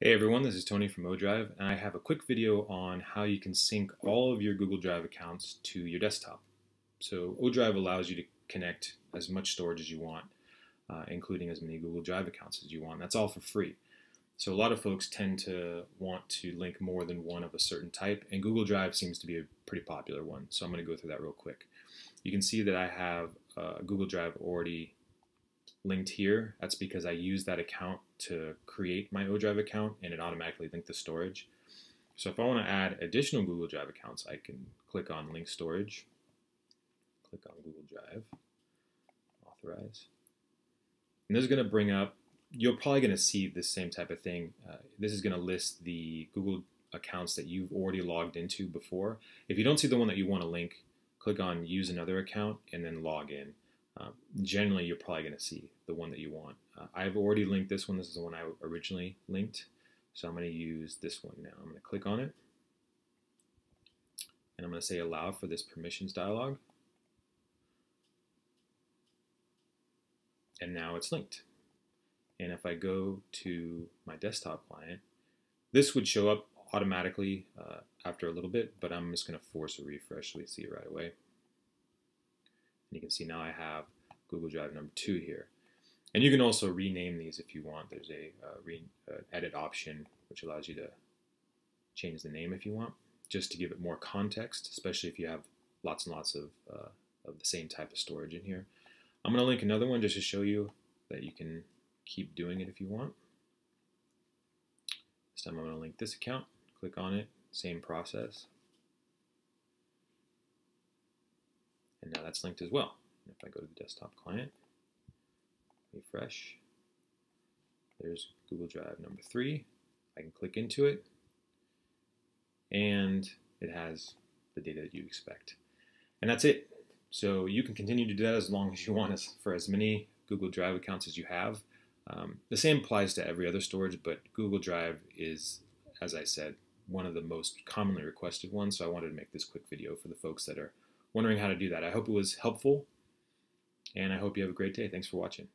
Hey everyone, this is Tony from ODrive, and I have a quick video on how you can sync all of your Google Drive accounts to your desktop. So ODrive allows you to connect as much storage as you want, uh, including as many Google Drive accounts as you want. That's all for free. So a lot of folks tend to want to link more than one of a certain type, and Google Drive seems to be a pretty popular one. So I'm going to go through that real quick. You can see that I have uh, Google Drive already linked here, that's because I use that account to create my ODrive account and it automatically linked the storage. So if I want to add additional Google Drive accounts, I can click on Link Storage, click on Google Drive, Authorize. And this is going to bring up, you're probably going to see the same type of thing. Uh, this is going to list the Google accounts that you've already logged into before. If you don't see the one that you want to link, click on Use Another Account and then log in. Uh, generally, you're probably going to see the one that you want. Uh, I've already linked this one. This is the one I originally linked. So I'm going to use this one now. I'm going to click on it. And I'm going to say allow for this permissions dialog. And now it's linked. And if I go to my desktop client, this would show up automatically uh, after a little bit, but I'm just going to force a refresh so we see it right away. And you can see now I have Google Drive number two here. And you can also rename these if you want. There's a uh, re, uh, edit option which allows you to change the name if you want, just to give it more context, especially if you have lots and lots of, uh, of the same type of storage in here. I'm going to link another one just to show you that you can keep doing it if you want. This time I'm going to link this account, click on it, same process. And now that's linked as well. If I go to the desktop client, refresh, there's Google Drive number three. I can click into it, and it has the data that you expect. And that's it. So you can continue to do that as long as you want, as, for as many Google Drive accounts as you have. Um, the same applies to every other storage, but Google Drive is, as I said, one of the most commonly requested ones. So I wanted to make this quick video for the folks that are wondering how to do that. I hope it was helpful, and I hope you have a great day. Thanks for watching.